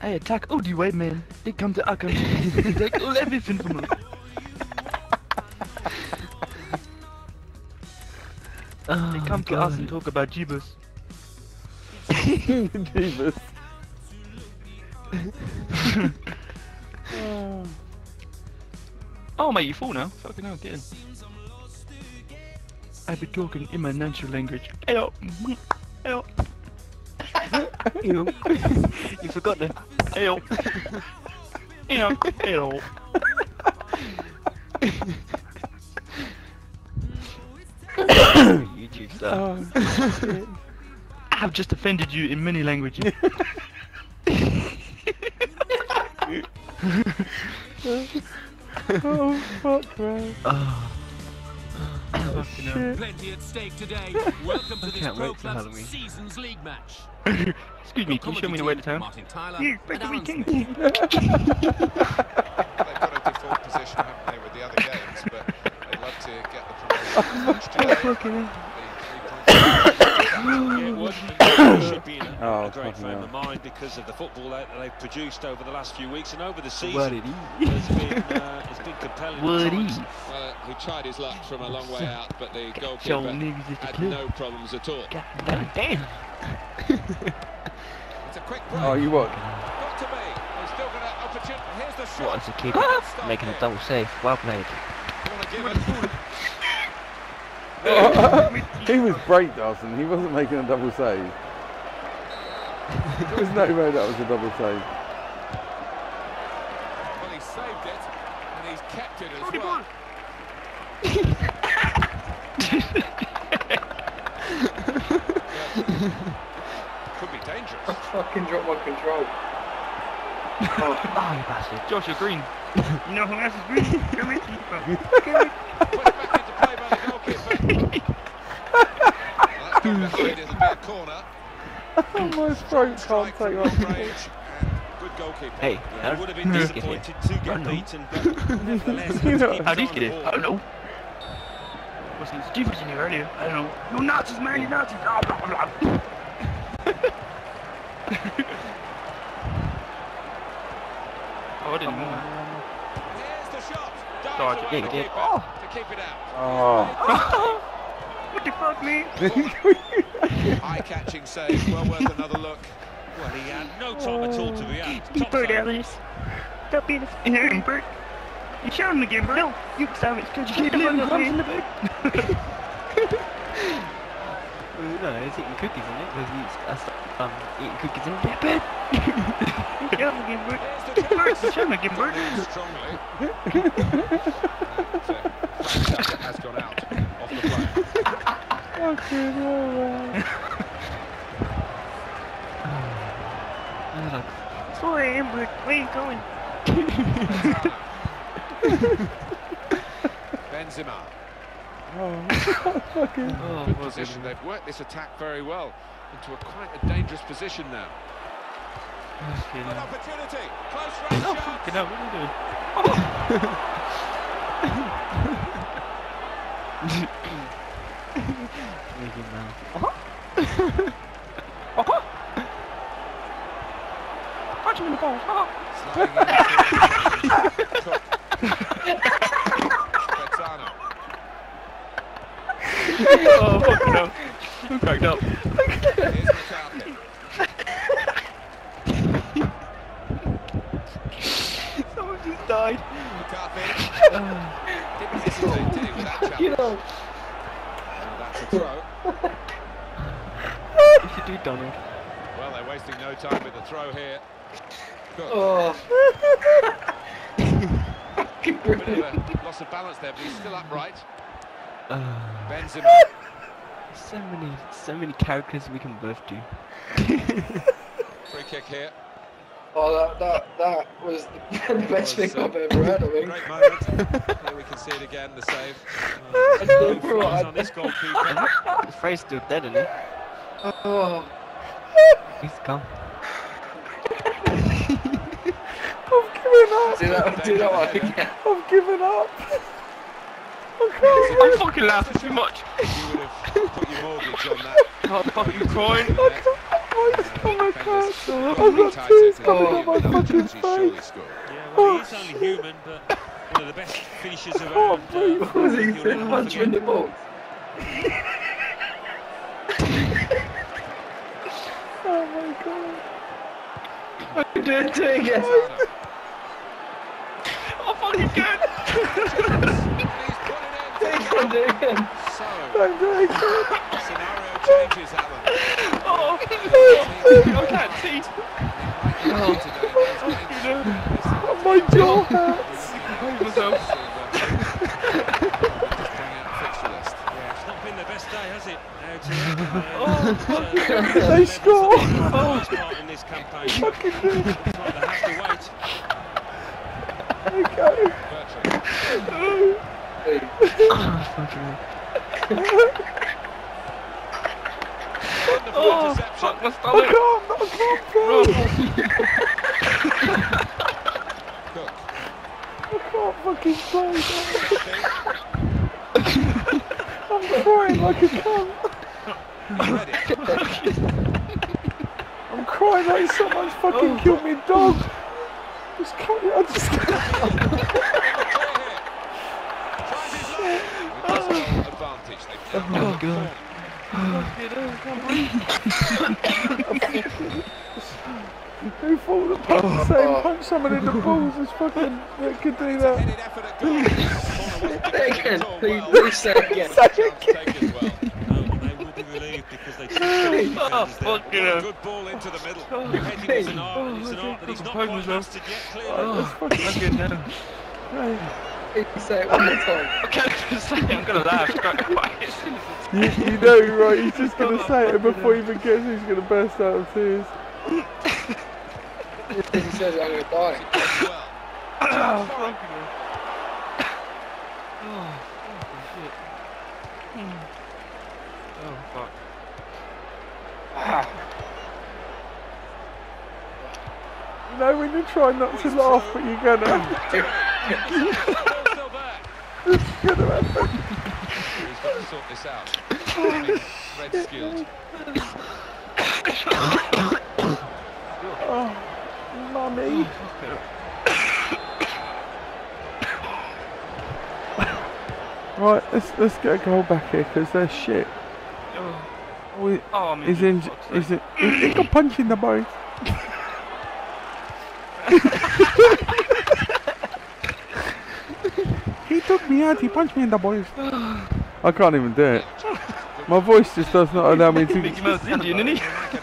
I attack all the white men. They come to our country. they take all everything from us. Oh, They come to us and talk about Jeebus. Jesus. Oh mate, you fall now. Fucking hell, get in. I've been talking in my natural language. Hello. Hello. You, you forgot the. Hello. Hello. Hello. YouTube stuff. Oh, I've just offended you in many languages. oh fuck, man. Oh, Fucking hell. Plenty at stake today. Welcome to I this can't Pro wait for Club's Halloween. Seasons League match. Excuse me, can you show me the way to town? Martin Tyler You and better be Alan king. Smith. They've got a default position, haven't they, with the other games, but they'd love to get the promotion oh, match today. Fucking Yeah, it would. And should be in a, Oh, a great fucking frame of mind because of the football that they've produced over the last few weeks and over the what season. did he? It's been, uh, it's been compelling. at Would times. he? Well, he tried his luck from a long way out, but the Show goalkeeper niggas it's had clue. no problems at all. God damn. damn. It's a quick break. Oh, you what? Got to be. He's still got an opportunity. Here's the shot. What is the keeper Stop making a double save? Well played. Wanna give it- he was breakdancing. He wasn't making a double save. There was no way that was a double save. Well, he saved it, and he's kept it as well. Could be dangerous. fucking drop my control. Oh, you bastard. Joshua Green. you know who else is Green? Come in. Put it back into play by the goalkeeper. Well, that's gone behind. It'll be a corner. Oh, my throat can't Strike take from off. mid-range, and Good goalkeeping. Hey, Yeah, no, he would have been just get disappointed hit. to get Run, no. beaten, but nevertheless, You had to know- How'd his he eye get on it? the I don't ball. know. Wasn't stupid in here earlier. I don't know. You Nazis, man, you Nazis. Ah, blah, blah, blah. oh, I didn't know. Here's the shot. Dodge it. Yeah, the he did. Oh. to keep it out. Oh. What the fuck, man? Eye-catching save, well worth another look. Well, he had no time at all to react. You Top bird save. Alice. Stop being a f***ing bird. You shot him again, bro. No, you stop it. Because you keep living crumbs in the bird. No, he's eating cookies, isn't it? Because he's uh, um, eating cookies in that bed. You shot him again, bird. Here's the Bird, you shot him again, bird. strongly. And, flag that has gone out off the play. Fucking like, Sorry, Amber. Where you going? Benzema. Oh, fucking. oh, Good position. They've worked this attack very well into a quite a dangerous position now. Good opportunity. Close range Oh, fucking hell. What are you doing? Mickey Mouse. Punch him in the balls. Sliding in Cook. Spezzano. oh, fucking hell. I'm cracked up. Someone just died. Didn't hesitate, did with that? You know, And that's a throw. You do Donald. Well, they're wasting no time with the throw here. Good. oh. fucking Bit brilliant. of a loss of balance there, but he's still upright. Uh, Benzema. so many, so many characters we can both do. Free kick here. Oh, that, that, that was the, the best Was, thing uh, I've ever heard, I think. Great moment. here we can see it again, the save. I don't no know, flies I- on this goalkeeper. The Frey's still dead, isn't he? Oh, He's gone. I've given up. do that, do that one again. I've given up. I I'm can't. fucking laughing too much. You would have put your mortgage on that. Oh, fuck, you crying? I can't. Oh my god. I've got tight tears to coming the out my ball, fucking he's surely face. Yeah, Oh, well, he's only human, but one of the best finishers can't around. breathe. Uh, What was he you'll saying? never Punch you in the forget. balls. Oh my god. Do it, do it again. Oh, fucking put Do it do it again. in. So, Don't do it. scenario changes, Alan. Oh, I can't see. Right today, there's been Oh, my jaw hurts list. Yeah, it's not been the best day, has it? Out here. Uh, They score. Last part in this campaign. Fucking do. It's like they have to wait. There you go. Bertrand. Wonderful Oh, fuck my stomach! I can't. I can't play. I can't fucking play. I'm crying like a cunt. Ready. I'm crying like someone's fucking oh. killed me dog. Just can't, I just Tries his luck. With this goal advantage, they've now got the corner. who thought that punch, saying punch someone in the balls is fucking that could do that. Headed effort at goal. Corner was Say again. defended Please, well. please say it again. Say Chance taken well. No, they will be relieved because they took the Oh, defenders there. fucking hell. Good ball into the middle. Oh, Heading is an art, and it's an oh, art that he's not quite myself. mastered yet, clearly. Oh, that's fucking Fucking hell. Please say it one more time. I can't say I'm gonna laugh. Crack quiet. you, you know, right? He's just gonna say it before he even gets it. He's gonna burst out of tears. He says it, I'm gonna die. Well, Oh, fucking hell. Oh, fucking shit. Hmm. Oh, fuck. Ah, You know when you try not to laugh, but you're gonna. there. gonna happen. He's got to sort this out. Red skilled. Oh, mummy. Right, let's let's get a goal back here because they're shit. Oh, Oh, he- oh I'm he's injured, in. He's in. He, he got punched in the boys. he took me out. He punched me in the boys. I can't even do it. My voice just does not allow me to. Mickey Mouse Indian, isn't he? They might get